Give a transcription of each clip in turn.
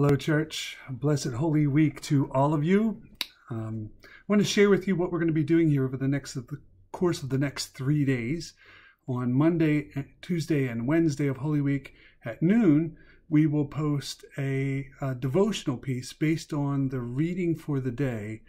Hello, church. Blessed Holy Week to all of you. Um, I want to share with you what we're going to be doing here over the next of the course of the next three days. On Monday, Tuesday, and Wednesday of Holy Week at noon, we will post a, a devotional piece based on the reading for the day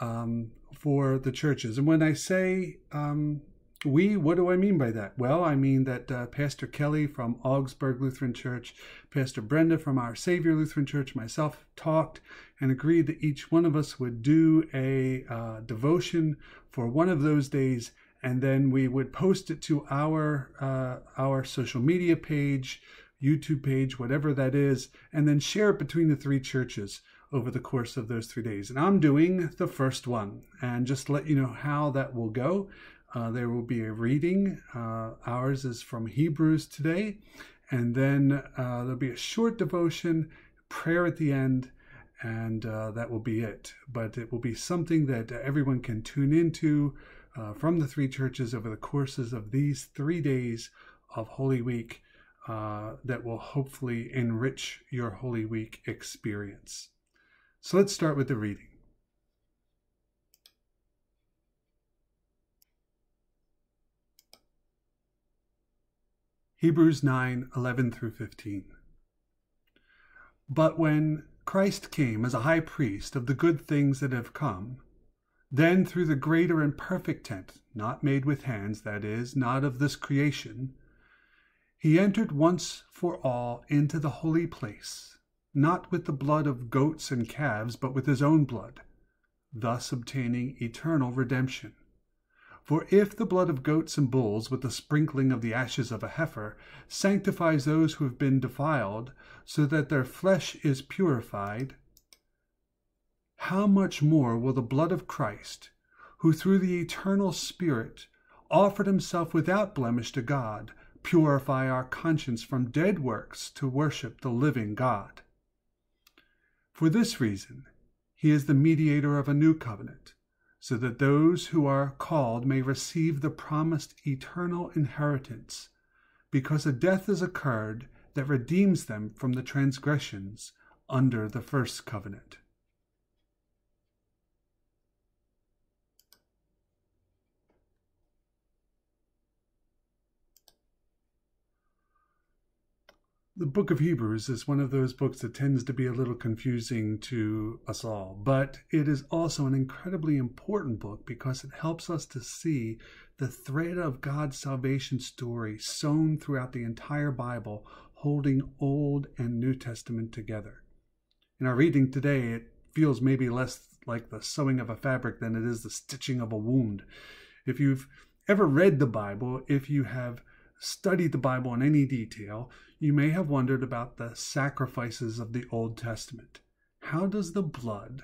um, for the churches. And when I say um, we, what do I mean by that? Well, I mean that uh, Pastor Kelly from Augsburg Lutheran Church, Pastor Brenda from Our Savior Lutheran Church, myself talked and agreed that each one of us would do a uh, devotion for one of those days, and then we would post it to our uh, our social media page, YouTube page, whatever that is, and then share it between the three churches over the course of those three days. And I'm doing the first one, and just let you know how that will go. Uh, there will be a reading. Uh, ours is from Hebrews today. And then uh, there'll be a short devotion, prayer at the end, and uh, that will be it. But it will be something that everyone can tune into uh, from the three churches over the courses of these three days of Holy Week that will hopefully enrich your Holy Week experience. So let's start with the reading. Hebrews 9 11 through 15. But when Christ came as a high priest of the good things that have come, then through the greater and perfect tent, not made with hands, that is, not of this creation, he entered once for all into the holy place, not with the blood of goats and calves, but with his own blood, thus obtaining eternal redemption. For if the blood of goats and bulls, with the sprinkling of the ashes of a heifer, sanctifies those who have been defiled, so that their flesh is purified, how much more will the blood of Christ, who through the eternal Spirit offered himself without blemish to God, purify our conscience from dead works to worship the living God? For this reason, he is the mediator of a new covenant so that those who are called may receive the promised eternal inheritance, because a death has occurred that redeems them from the transgressions under the first covenant. The book of Hebrews is one of those books that tends to be a little confusing to us all, but it is also an incredibly important book because it helps us to see the thread of God's salvation story sewn throughout the entire Bible, holding Old and New Testament together. In our reading today, it feels maybe less like the sewing of a fabric than it is the stitching of a wound. If you've ever read the Bible, if you have studied the Bible in any detail, you may have wondered about the sacrifices of the Old Testament. How does the blood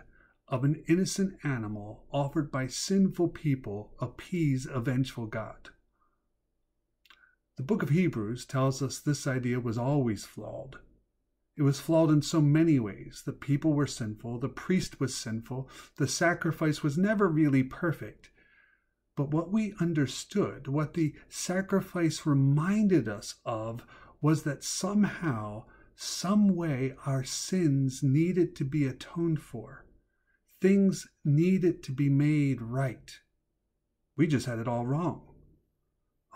of an innocent animal offered by sinful people appease a vengeful God? The book of Hebrews tells us this idea was always flawed. It was flawed in so many ways. The people were sinful, the priest was sinful, the sacrifice was never really perfect. But what we understood, what the sacrifice reminded us of, was that somehow, some way, our sins needed to be atoned for. Things needed to be made right. We just had it all wrong.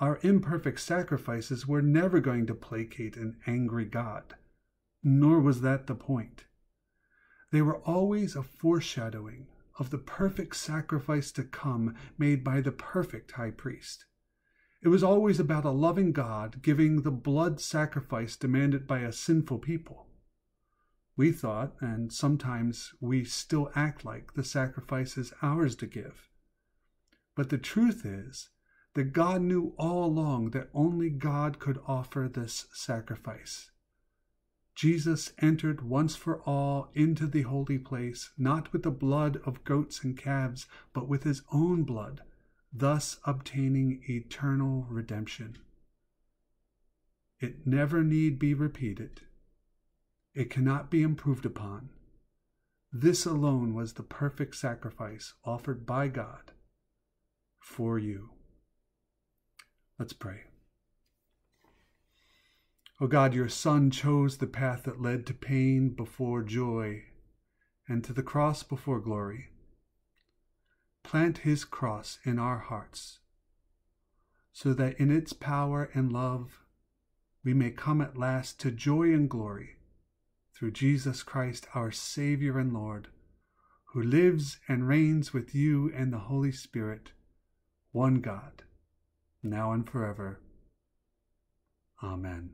Our imperfect sacrifices were never going to placate an angry God, nor was that the point. They were always a foreshadowing of the perfect sacrifice to come made by the perfect high priest. It was always about a loving God giving the blood sacrifice demanded by a sinful people. We thought, and sometimes we still act like, the sacrifice is ours to give. But the truth is that God knew all along that only God could offer this sacrifice. Jesus entered once for all into the holy place, not with the blood of goats and calves, but with his own blood thus obtaining eternal redemption. It never need be repeated. It cannot be improved upon. This alone was the perfect sacrifice offered by God for you. Let's pray. O God, your Son chose the path that led to pain before joy and to the cross before glory. Plant his cross in our hearts so that in its power and love we may come at last to joy and glory through Jesus Christ, our Savior and Lord, who lives and reigns with you and the Holy Spirit, one God, now and forever. Amen.